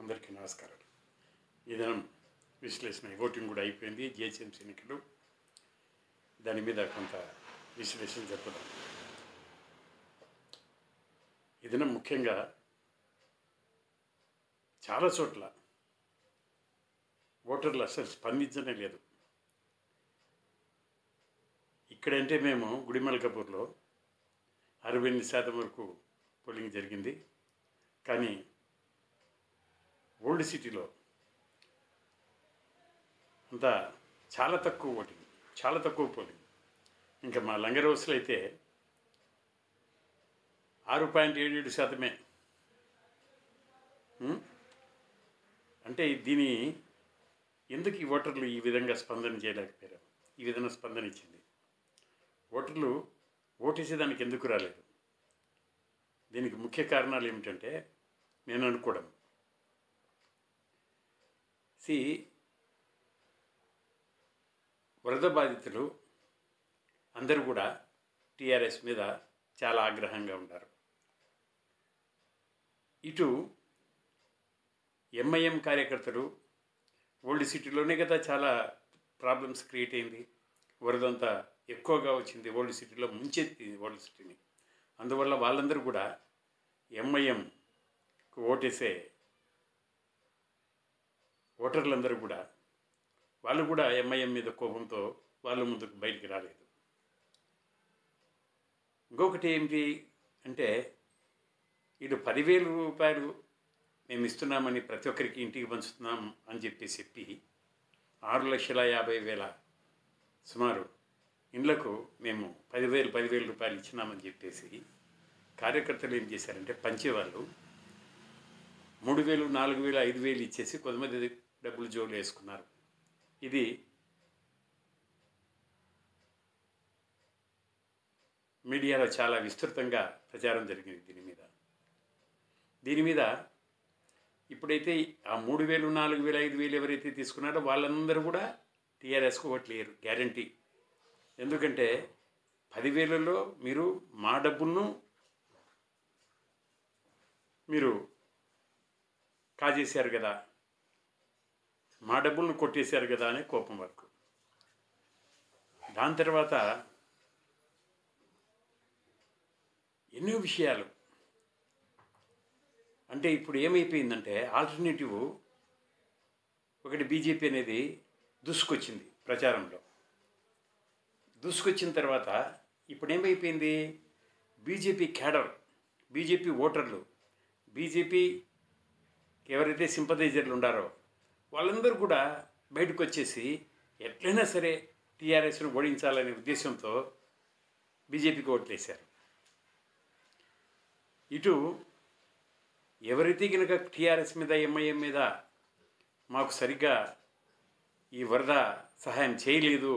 అందరికీ నమస్కారం. ఈ దినం విశ్లేషణ ఓటింగ్ కూడా అయిపోయింది. జిహెచ్ఎంసీ ఎన్నికలు. దాని మీద కొంత విశ్లేషణ జరుపుదాం. ఈ దినం ముఖ్యంగా చాలా చోట్ల ఓటర్లు అసలు స్పందించనే లేదు. ఇక్కడంటే మేము గుడిమల్కపూర్లో అరవై ఎనిమిది శాతం వరకు పోలింగ్ జరిగింది. కానీ ఓల్డ్ సిటీలో అంతా చాలా తక్కువ ఓటింగ్ చాలా తక్కువ పోలింగ్ ఇంకా మా లంగరోసులు అయితే ఆరు పాయింట్ ఏడు ఏడు శాతమే. అంటే దీని ఎందుకు ఈ ఓటర్లు ఈ విధంగా స్పందన చేయలేకపోయారు? ఈ విధంగా స్పందన ఇచ్చింది. ఓటర్లు ఓటేసేదానికి ఎందుకు రాలేదు? దీనికి ముఖ్య కారణాలు ఏమిటంటే నేను అనుకోవడం. వ్యక్తి వరద బాధితులు అందరూ కూడా టీఆర్ఎస్ మీద చాలా ఆగ్రహంగా ఉన్నారు. ఇటు ఎంఐఎం కార్యకర్తలు ఓల్డ్ సిటీలోనే కదా చాలా ప్రాబ్లమ్స్ క్రియేట్ అయింది. వరదంతా ఎక్కువగా వచ్చింది ఓల్డ్ సిటీలో ముంచెత్తింది ఓల్డ్ సిటీని. అందువల్ల వాళ్ళందరూ కూడా ఎంఐఎంకు ఓటేసే ఓటర్లందరూ కూడా వాళ్ళు కూడా ఎంఐఎం మీద కోపంతో వాళ్ళు ముందుకు బయటికి రాలేదు. ఇంకొకటి ఏంటి అంటే వీళ్ళు పదివేల రూపాయలు మేము ఇస్తున్నామని ప్రతి ఒక్కరికి ఇంటికి పంచుతున్నాం అని చెప్పి చెప్పి ఆరు లక్షల యాభై వేల సుమారు ఇండ్లకు మేము పదివేలు పదివేల రూపాయలు ఇచ్చినామని చెప్పేసి కార్యకర్తలు ఏం చేశారంటే పంచేవాళ్ళు మూడు వేలు నాలుగు వేలు ఐదు వేలు ఇచ్చేసి కొంతమంది డబ్బులు జోలు వేసుకున్నారు. ఇది మీడియాలో చాలా విస్తృతంగా ప్రచారం జరిగింది దీని మీద. దీని మీద ఇప్పుడైతే ఆ మూడు వేలు నాలుగు వేలు ఐదు వేలు ఎవరైతే తీసుకున్నారో వాళ్ళందరూ కూడా టీఆర్ఎస్కు ఓట్లేరు గ్యారంటీ. ఎందుకంటే పదివేలలో మీరు మా డబ్బులను మీరు కాజేశారు కదా. మా డబ్బులను కొట్టేశారు కదా అనే కోపం వరకు. దాని తర్వాత ఎన్నో విషయాలు. అంటే ఇప్పుడు ఏమైపోయిందంటే ఆల్టర్నేటివ్ ఒకటి బీజేపీ అనేది దూసుకొచ్చింది ప్రచారంలో. దూసుకొచ్చిన తర్వాత ఇప్పుడు ఏమైపోయింది? బీజేపీ క్యాడర్ బీజేపీ ఓటర్లు బీజేపీ ఎవరైతే సింపథైజర్లు ఉండారో వాళ్ళందరూ కూడా బయటకు వచ్చేసి ఎట్లయినా సరే టీఆర్ఎస్ను ఓడించాలనే ఉద్దేశంతో బీజేపీకి ఓట్లేశారు. ఇటు ఎవరైతే కనుక టీఆర్ఎస్ మీద ఎంఐఎం మీద మాకు సరిగ్గా ఈ వరద సహాయం చేయలేదు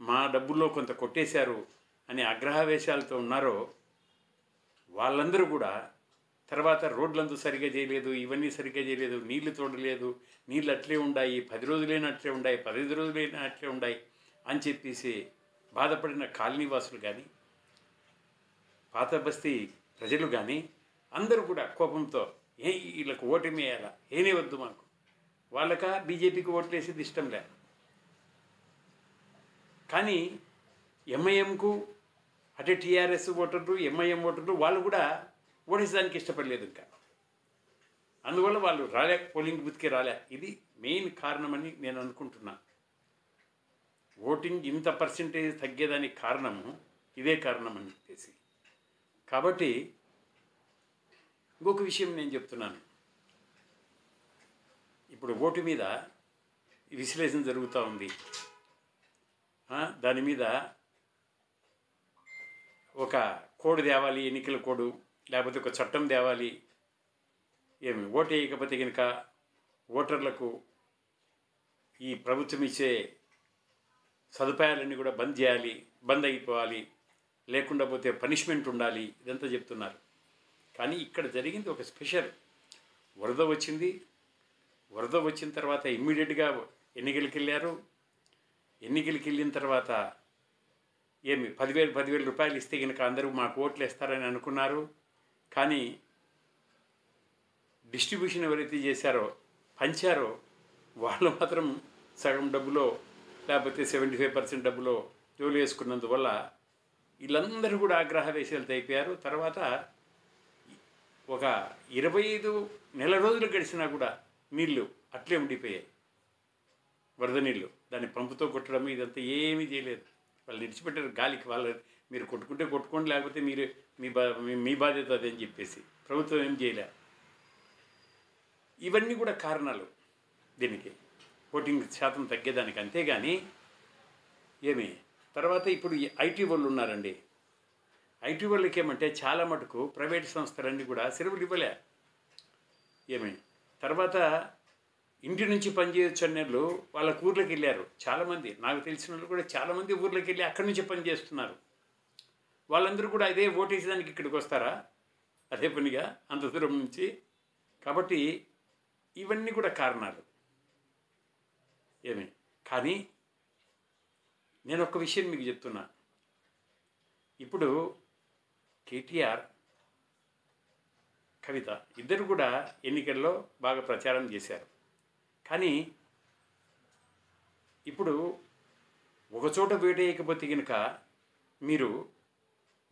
మా డబ్బుల్లో కొంత కొట్టేశారు అనే అగ్రహావేశాలతో ఉన్నారో వాళ్ళందరూ కూడా తర్వాత రోడ్లందు సరిగ్గా చేయలేదు ఇవన్నీ సరిగ్గా చేయలేదు నీళ్ళు తోడలేదు నీళ్ళు అట్లే ఉన్నాయి పది రోజులైనా అట్లే ఉన్నాయి పదిహేను రోజులైనా అట్లే ఉన్నాయి అని చెప్పేసి బాధపడిన కాలనీవాసులు కానీ పాత బస్తీ ప్రజలు కానీ అందరూ కూడా కోపంతో ఏ వీళ్ళకు ఓటమి వేయాలా ఏనే వద్దు మాకు. వాళ్ళక బీజేపీకి ఓట్లేసేది ఇష్టం లే. కానీ ఎంఐఎంకు అటే టీఆర్ఎస్ ఓటర్లు ఎంఐఎం ఓటర్లు వాళ్ళు కూడా ఓడేసడానికి ఇష్టపడలేదు ఇంకా. అందువల్ల వాళ్ళు రాలే పోలింగ్ బూత్కి రాలే. ఇది మెయిన్ కారణమని నేను అనుకుంటున్నా. ఓటింగ్ ఇంత పర్సంటేజ్ తగ్గేదానికి కారణము ఇదే కారణం అని చెప్పేసి. కాబట్టి ఇంకొక విషయం నేను చెప్తున్నాను. ఇప్పుడు ఓటు మీద విశ్లేషణ జరుగుతూ ఉంది. దాని మీద ఒక కోడ్ తేవాలి ఎన్నికల కోడు లేకపోతే ఒక చట్టం తేవాలి. ఏమి ఓటు వేయకపోతే కనుక ఓటర్లకు ఈ ప్రభుత్వం ఇచ్చే సదుపాయాలన్నీ కూడా బంద్ చేయాలి బంద్ అయిపోవాలి. లేకుండా పోతే పనిష్మెంట్ ఉండాలి. ఇదంతా చెప్తున్నారు. కానీ ఇక్కడ జరిగింది ఒక స్పెషల్. వరద వచ్చింది. వరద వచ్చిన తర్వాత ఇమ్మీడియట్గా ఎన్నికలకి వెళ్ళారు ఎన్నికలకి వెళ్ళిన తర్వాత ఏమి పదివేలు పదివేలు రూపాయలు ఇస్తే కనుక అందరూ మాకు ఓట్లు వేస్తారని అనుకున్నారు. కానీ డిస్ట్రిబ్యూషన్ ఎవరైతే చేశారో పంచారో వాళ్ళు మాత్రం సగం డబ్బులో లేకపోతే సెవెంటీ ఫైవ్ పర్సెంట్ డబ్బులో జోలు వేసుకున్నందువల్ల వీళ్ళందరూ కూడా ఆగ్రహ ఆగ్రహవేశాలతో అయిపోయారు తర్వాత ఒక ఇరవై ఐదు నెల రోజులు గడిచినా కూడా నీళ్ళు అట్లే ఉండిపోయాయి. వరద నీళ్ళు దాన్ని పంపుతో కొట్టడం ఇదంతా ఏమీ చేయలేదు. వాళ్ళు నిడిచిపెట్టారు గాలికి వాళ్ళ మీరు కొట్టుకుంటే కొట్టుకోండి లేకపోతే మీరు మీ బా మీ- బాధ్యత అదని చెప్పేసి. ప్రభుత్వం ఏం చేయలే. ఇవన్నీ కూడా కారణాలు దీనికి. ఓటింగ్ శాతం తగ్గేదానికి అంతేగాని ఏమి? తర్వాత ఇప్పుడు ఐటీ వాళ్ళు ఉన్నారండి. ఐటీ వాళ్ళకి ఏమంటే చాలా మటుకు ప్రైవేట్ సంస్థలన్నీ కూడా సెలవులు ఇవ్వలే. ఏమి? తర్వాత ఇంటి నుంచి పనిచేయొచ్చు అన్నట్లు వాళ్ళ ఊర్లోకి వెళ్ళారు చాలామంది నాకు తెలిసిన వాళ్ళు కూడా చాలామంది ఊర్లోకి వెళ్ళి అక్కడి నుంచి పని చేస్తున్నారు. వాళ్ళందరూ కూడా అదే ఓటేసేదానికి ఇక్కడికి వస్తారా? అదే పనిగా అంత దూరం నుంచి. కాబట్టి ఇవన్నీ కూడా కారణాలు. ఏమి? కానీ నేను ఒక విషయం మీకు చెప్తున్నా. ఇప్పుడు కేటీఆర్ కవిత ఇద్దరు కూడా ఎన్నికల్లో బాగా ప్రచారం చేశారు. కానీ ఇప్పుడు ఒకచోట వేటేయకపోతే కనుక మీరు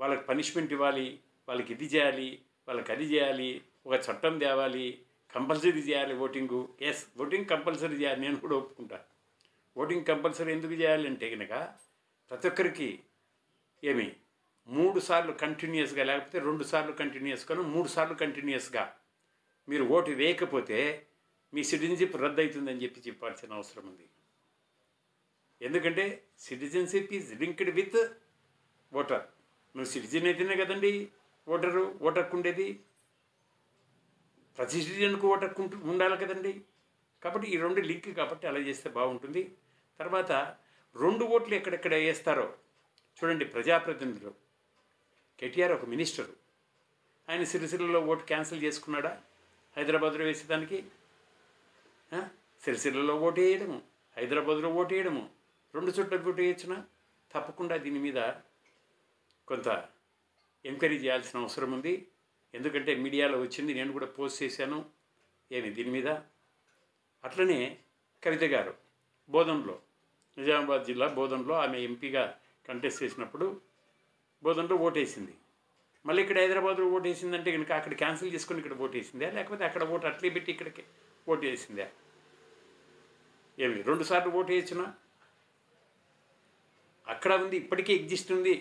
వాళ్ళకి పనిష్మెంట్ ఇవ్వాలి వాళ్ళకి ఇది చేయాలి వాళ్ళకి అది చేయాలి ఒక చట్టం తేవాలి కంపల్సరీ చేయాలి ఓటింగు. ఎస్ ఓటింగ్ కంపల్సరీ చేయాలి నేను కూడా ఒప్పుకుంటా. ఓటింగ్ కంపల్సరీ ఎందుకు చేయాలంటే కనుక ప్రతి ఒక్కరికి ఏమి? మూడు సార్లు కంటిన్యూస్గా లేకపోతే రెండు సార్లు కంటిన్యూస్గాను మూడు సార్లు కంటిన్యూస్గా మీరు ఓటు వేయకపోతే మీ సిటిజన్షిప్ రద్దు అవుతుందని చెప్పి చెప్పాల్సిన అవసరం ఉంది. ఎందుకంటే citizenship is linked with voter నువ్వు సిటిజన్ అయితేనే కదండి ఓటరు ఓటర్కు ఉండేది ప్రతి సిటిజన్కు ఓటర్కు ఉండాలి కదండి. కాబట్టి ఈ రెండు లింక్ కాబట్టి అలా చేస్తే బాగుంటుంది. తర్వాత రెండు ఓట్లు ఎక్కడెక్కడ వేస్తారో చూడండి ప్రజాప్రతినిధులు. కేటీఆర్ ఒక మినిస్టరు. ఆయన సిరిసిల్లలో ఓటు క్యాన్సిల్ చేసుకున్నాడా? హైదరాబాద్లో వేసేదానికి? సిరిసిల్లలో ఓటు వేయడము. హైదరాబాద్లో ఓటు వేయడము. రెండు చోట్ల ఓటు వేయచ్చునా? తప్పకుండా దీని మీద కొంత ఎంక్వైరీ చేయాల్సిన అవసరం ఉంది. ఎందుకంటే మీడియాలో వచ్చింది నేను కూడా పోస్ట్ చేశాను. ఏమి దీని మీద? అట్లనే కవిత గారు బోధనలో నిజామాబాద్ జిల్లా బోధనలో ఆమె ఎంపీగా కంటెస్ట్ చేసినప్పుడు బోధనలో ఓటేసింది. మళ్ళీ ఇక్కడ హైదరాబాద్లో ఓటేసిందంటే కనుక అక్కడ క్యాన్సిల్ చేసుకుని ఇక్కడ ఓటేసిందా? లేకపోతే అక్కడ ఓటు అట్లే పెట్టి ఇక్కడికి ఓటు వేసిందా ఏమి రెండుసార్లు ఓటు వేయచ్చునా అక్కడ ఉంది ఇప్పటికీ ఎగ్జిస్ట్ ఉంది.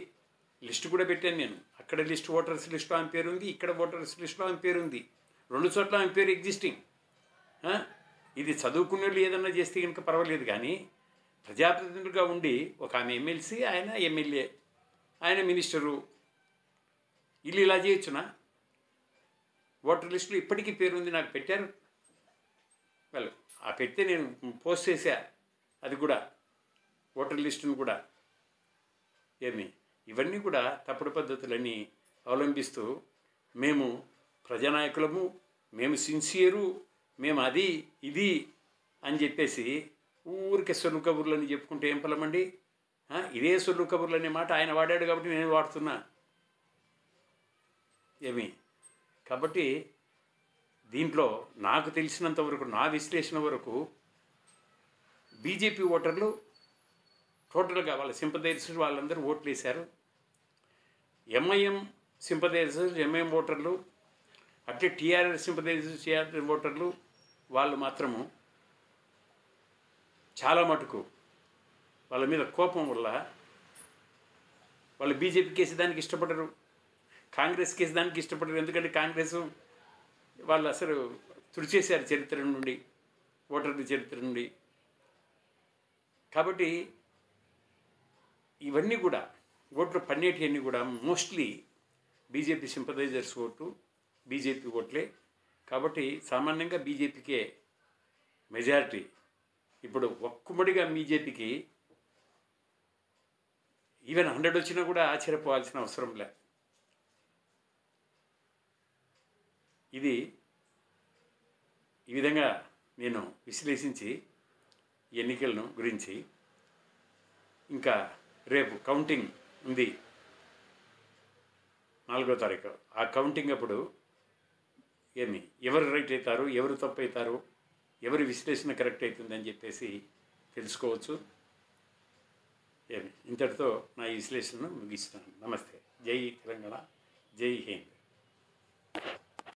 లిస్ట్ కూడా పెట్టాను నేను. అక్కడ లిస్ట్ ఓటర్స్ లిస్ట్లో ఆమె పేరు ఉంది ఇక్కడ ఓటర్స్ లిస్ట్లో ఆమె పేరు ఉంది. రెండు చోట్ల ఆమె పేరు ఎగ్జిస్టింగ్ ఇది చదువుకునే వాళ్ళు ఏదన్నా చేస్తే కనుక పర్వాలేదు కానీ ప్రజాప్రతినిధులుగా ఉండి ఒక ఆమె ఎమ్మెల్సీ ఆయన ఎమ్మెల్యే ఆయన మినిస్టరు. ఇల్లు ఇలా చేయొచ్చునా? ఓటర్ లిస్టులో ఇప్పటికీ పేరు ఉంది నాకు పెట్టారు. వాళ్ళు ఆ పెడితే నేను పోస్ట్ చేశా. అది కూడా ఓటర్ లిస్టును కూడా. ఏమి? ఇవన్నీ కూడా తప్పుడు పద్ధతులని అవలంబిస్తూ మేము ప్రజానాయకులము మేము సిన్సియరు మేము అది ఇది అని చెప్పేసి ఊరికే సొల్లు కబుర్లని చెప్పుకుంటే ఏం పలమండి ఇదే సొల్లు కబుర్లు అనే మాట ఆయన వాడాడు కాబట్టి నేను వాడుతున్నా. ఏమి? కాబట్టి దీంట్లో నాకు తెలిసినంత వరకు నా విశ్లేషణ వరకు బీజేపీ ఓటర్లు టోటల్గా వాళ్ళ సింపదైజర్స్ వాళ్ళందరూ ఓట్లు వేశారు. ఎంఐఎం సింపదైజర్స్ ఎంఐఎం ఓటర్లు అట్లే టీఆర్ఎస్ సింపదైజర్స్ టీఆర్ఎస్ ఓటర్లు వాళ్ళు మాత్రము చాలా మటుకు వాళ్ళ మీద కోపం వల్ల వాళ్ళు బీజేపీ వేసేదానికి ఇష్టపడరు. కాంగ్రెస్ వేసేదానికి ఇష్టపడరు. ఎందుకంటే కాంగ్రెస్ వాళ్ళు అసలు తుడిచేశారు చరిత్ర నుండి ఓటర్ల చరిత్ర నుండి. కాబట్టి ఇవన్నీ కూడా ఓట్లు పన్నేటివన్నీ కూడా mostly BJP sympathizers vote BJP ఓట్లే. కాబట్టి సామాన్యంగా బీజేపీకే మెజారిటీ ఇప్పుడు ఒక్కమడిగా బీజేపీకి ఈవెన్ హండ్రెడ్ వచ్చినా కూడా ఆశ్చర్యపోవాల్సిన అవసరం లే. ఇది ఈ విధంగా నేను విశ్లేషించి ఎన్నికలను గురించి ఇంకా రేపు కౌంటింగ్ ఉంది. నాలుగో తారీఖు. ఆ కౌంటింగ్ అప్పుడు ఏమి ఎవరు రైట్ అవుతారు? ఎవరు తప్పు అవుతారు? ఎవరి విశ్లేషణ కరెక్ట్ అవుతుందని చెప్పేసి తెలుసుకోవచ్చు. ఏమి? ఇంతటితో నా విశ్లేషణను ముగిస్తున్నాను. నమస్తే. జై తెలంగాణ. జై హింద్.